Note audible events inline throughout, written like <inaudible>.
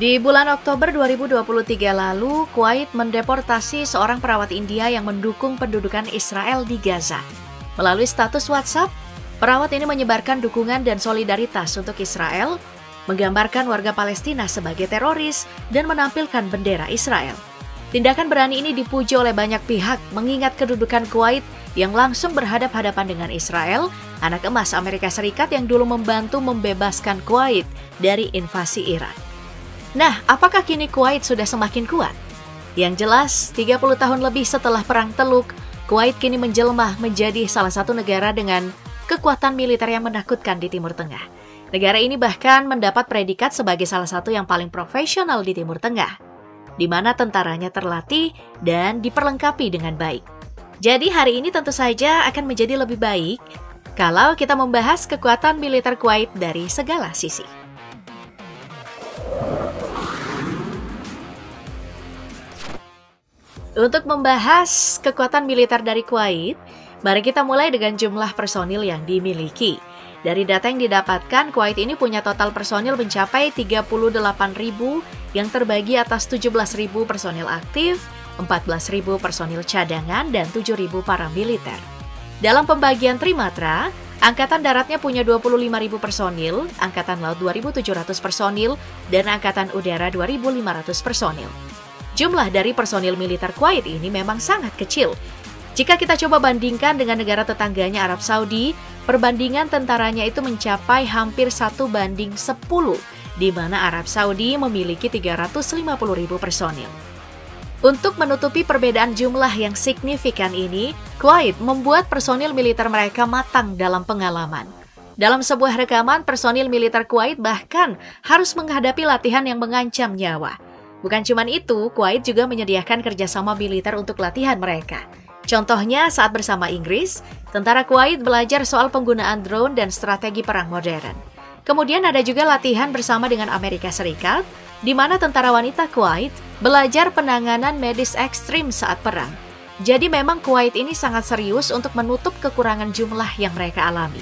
Di bulan Oktober 2023 lalu, Kuwait mendeportasi seorang perawat India yang mendukung pendudukan Israel di Gaza. Melalui status WhatsApp, perawat ini menyebarkan dukungan dan solidaritas untuk Israel, menggambarkan warga Palestina sebagai teroris, dan menampilkan bendera Israel. Tindakan berani ini dipuji oleh banyak pihak mengingat kedudukan Kuwait yang langsung berhadap-hadapan dengan Israel, anak emas Amerika Serikat yang dulu membantu membebaskan Kuwait dari invasi Iran. Nah, apakah kini Kuwait sudah semakin kuat? Yang jelas, 30 tahun lebih setelah Perang Teluk, Kuwait kini menjelma menjadi salah satu negara dengan kekuatan militer yang menakutkan di Timur Tengah. Negara ini bahkan mendapat predikat sebagai salah satu yang paling profesional di Timur Tengah, di mana tentaranya terlatih dan diperlengkapi dengan baik. Jadi hari ini tentu saja akan menjadi lebih baik kalau kita membahas kekuatan militer Kuwait dari segala sisi. Untuk membahas kekuatan militer dari Kuwait, mari kita mulai dengan jumlah personil yang dimiliki. Dari data yang didapatkan, Kuwait ini punya total personil mencapai 38.000 yang terbagi atas 17.000 personil aktif, 14.000 personil cadangan, dan 7.000 para militer. Dalam pembagian trimatra, Angkatan Daratnya punya 25.000 personil, Angkatan Laut 2.700 personil, dan Angkatan Udara 2.500 personil. Jumlah dari personil militer Kuwait ini memang sangat kecil. Jika kita coba bandingkan dengan negara tetangganya Arab Saudi, perbandingan tentaranya itu mencapai hampir satu banding 10, di mana Arab Saudi memiliki 350 ribu personil. Untuk menutupi perbedaan jumlah yang signifikan ini, Kuwait membuat personil militer mereka matang dalam pengalaman. Dalam sebuah rekaman, personil militer Kuwait bahkan harus menghadapi latihan yang mengancam nyawa. Bukan cuma itu, Kuwait juga menyediakan kerjasama militer untuk latihan mereka. Contohnya saat bersama Inggris, tentara Kuwait belajar soal penggunaan drone dan strategi perang modern. Kemudian ada juga latihan bersama dengan Amerika Serikat, di mana tentara wanita Kuwait belajar penanganan medis ekstrim saat perang. Jadi memang Kuwait ini sangat serius untuk menutup kekurangan jumlah yang mereka alami.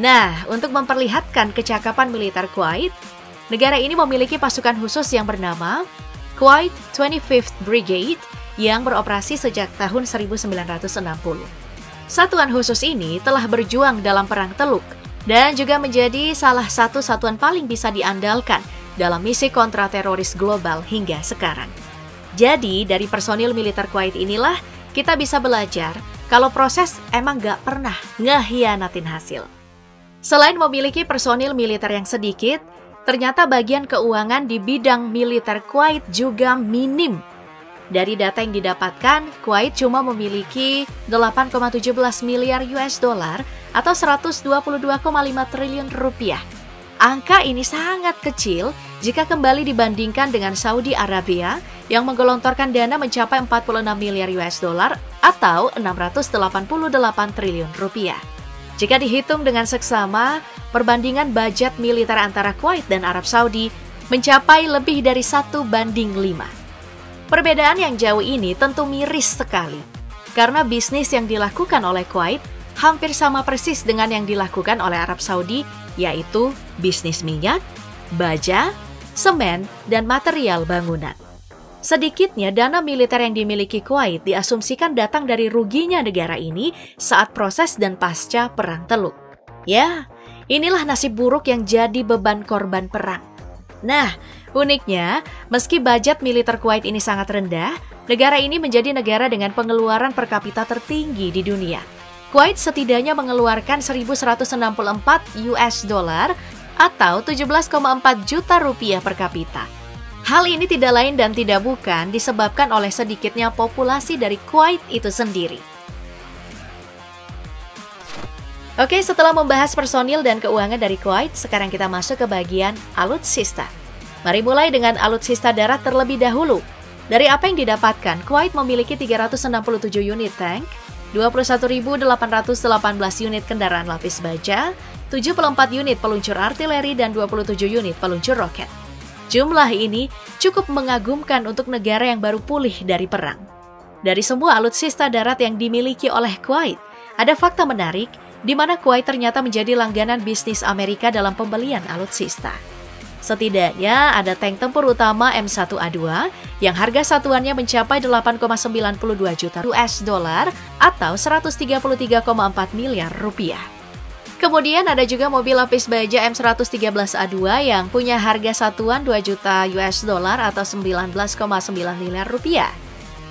Nah, untuk memperlihatkan kecakapan militer Kuwait, Negara ini memiliki pasukan khusus yang bernama Kuwait 25th Brigade yang beroperasi sejak tahun 1960. Satuan khusus ini telah berjuang dalam Perang Teluk dan juga menjadi salah satu satuan paling bisa diandalkan dalam misi kontra teroris global hingga sekarang. Jadi, dari personil militer Kuwait inilah kita bisa belajar kalau proses emang gak pernah ngehianatin hasil. Selain memiliki personil militer yang sedikit, Ternyata bagian keuangan di bidang militer Kuwait juga minim. Dari data yang didapatkan, Kuwait cuma memiliki 8,17 miliar US dollar atau 122,5 triliun rupiah. Angka ini sangat kecil jika kembali dibandingkan dengan Saudi Arabia yang menggelontorkan dana mencapai 46 miliar US dollar atau 688 triliun rupiah. Jika dihitung dengan seksama, perbandingan budget militer antara Kuwait dan Arab Saudi mencapai lebih dari satu banding lima. Perbedaan yang jauh ini tentu miris sekali, karena bisnis yang dilakukan oleh Kuwait hampir sama persis dengan yang dilakukan oleh Arab Saudi, yaitu bisnis minyak, baja, semen, dan material bangunan. Sedikitnya dana militer yang dimiliki Kuwait diasumsikan datang dari ruginya negara ini saat proses dan pasca Perang Teluk. Ya, inilah nasib buruk yang jadi beban korban perang. Nah, uniknya, meski budget militer Kuwait ini sangat rendah, negara ini menjadi negara dengan pengeluaran per kapita tertinggi di dunia. Kuwait setidaknya mengeluarkan 1164 US dollar atau 17,4 juta rupiah per kapita Hal ini tidak lain dan tidak bukan disebabkan oleh sedikitnya populasi dari Kuwait itu sendiri. Oke, setelah membahas personil dan keuangan dari Kuwait, sekarang kita masuk ke bagian alutsista. Mari mulai dengan alutsista darat terlebih dahulu. Dari apa yang didapatkan, Kuwait memiliki 367 unit tank, 21.818 unit kendaraan lapis baja, 74 unit peluncur artileri, dan 27 unit peluncur roket. Jumlah ini cukup mengagumkan untuk negara yang baru pulih dari perang. Dari semua alutsista darat yang dimiliki oleh Kuwait, ada fakta menarik di mana Kuwait ternyata menjadi langganan bisnis Amerika dalam pembelian alutsista. Setidaknya ada tank tempur utama M1A2 yang harga satuannya mencapai 8,92 juta US dollar atau 133,4 miliar rupiah. Kemudian ada juga mobil lapis baja M113A2 yang punya harga satuan 2 juta US dollar atau 19,9 miliar rupiah.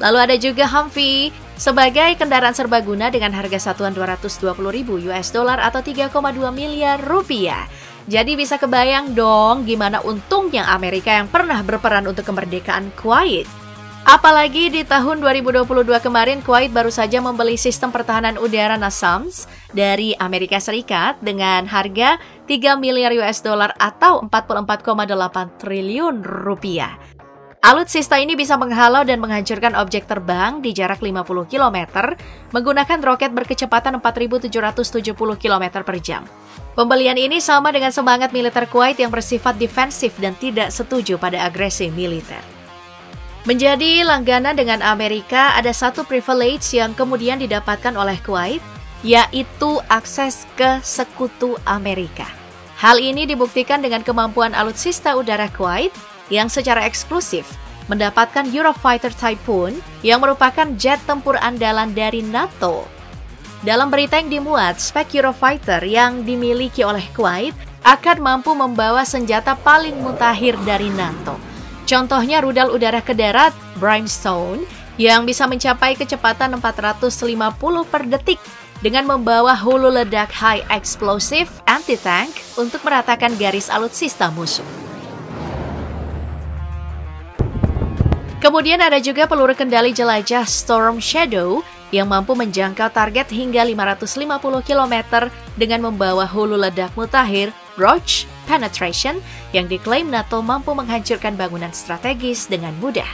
Lalu ada juga Humvee sebagai kendaraan serbaguna dengan harga satuan 220 ribu US dollar atau 3,2 miliar rupiah. Jadi bisa kebayang dong gimana untungnya Amerika yang pernah berperan untuk kemerdekaan Kuwait. Apalagi di tahun 2022 kemarin Kuwait baru saja membeli sistem pertahanan udara NASAMS dari Amerika Serikat dengan harga 3 miliar US dollar atau 44,8 triliun rupiah. Alutsista ini bisa menghalau dan menghancurkan objek terbang di jarak 50 km menggunakan roket berkecepatan 4.770 km per jam. Pembelian ini sama dengan semangat militer Kuwait yang bersifat defensif dan tidak setuju pada agresi militer. Menjadi langganan dengan Amerika, ada satu privilege yang kemudian didapatkan oleh Kuwait, yaitu akses ke sekutu Amerika. Hal ini dibuktikan dengan kemampuan alutsista udara Kuwait yang secara eksklusif mendapatkan Eurofighter Typhoon yang merupakan jet tempur andalan dari NATO. Dalam berita yang dimuat, spek Eurofighter yang dimiliki oleh Kuwait akan mampu membawa senjata paling mutakhir dari NATO Contohnya rudal udara ke darat Brimstone yang bisa mencapai kecepatan 450 per detik dengan membawa hulu ledak high explosive anti-tank untuk meratakan garis alutsista musuh. Kemudian ada juga peluru kendali jelajah Storm Shadow yang mampu menjangkau target hingga 550 km dengan membawa hulu ledak mutakhir Roach Penetration yang diklaim NATO mampu menghancurkan bangunan strategis dengan mudah.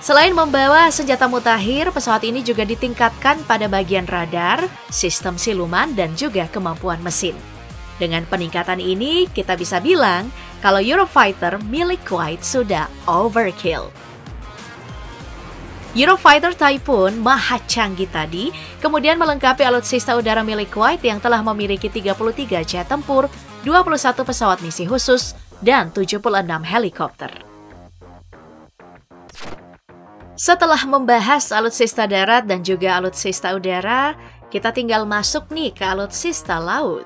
Selain membawa senjata mutakhir, pesawat ini juga ditingkatkan pada bagian radar, sistem siluman, dan juga kemampuan mesin. Dengan peningkatan ini, kita bisa bilang kalau Eurofighter milik Kuwait sudah overkill. Eurofighter Typhoon maha canggih tadi kemudian melengkapi alutsista udara milik Kuwait yang telah memiliki 33 jet tempur, 21 pesawat misi khusus, dan 76 helikopter. Setelah membahas alutsista darat dan juga alutsista udara, kita tinggal masuk nih ke alutsista laut.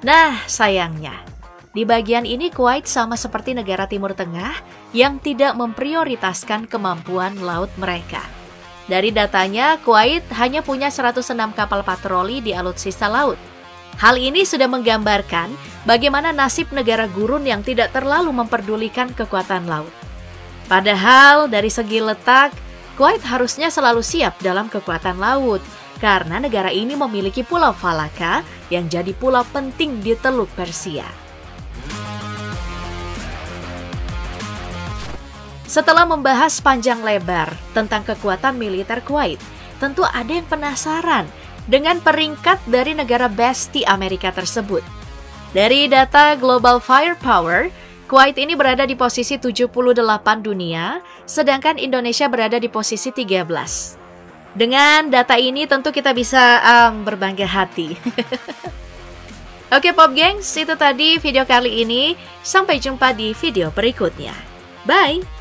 Nah, sayangnya, di bagian ini Kuwait sama seperti negara Timur Tengah yang tidak memprioritaskan kemampuan laut mereka. Dari datanya, Kuwait hanya punya 106 kapal patroli di alutsista laut. Hal ini sudah menggambarkan bagaimana nasib negara gurun yang tidak terlalu memperdulikan kekuatan laut. Padahal dari segi letak, Kuwait harusnya selalu siap dalam kekuatan laut karena negara ini memiliki Pulau Falaka yang jadi pulau penting di Teluk Persia. Setelah membahas panjang lebar tentang kekuatan militer Kuwait, tentu ada yang penasaran dengan peringkat dari negara besti Amerika tersebut. Dari data Global Firepower, Kuwait ini berada di posisi 78 dunia, sedangkan Indonesia berada di posisi 13. Dengan data ini tentu kita bisa um, berbangga hati. <laughs> Oke Pop Gengs, itu tadi video kali ini. Sampai jumpa di video berikutnya. Bye!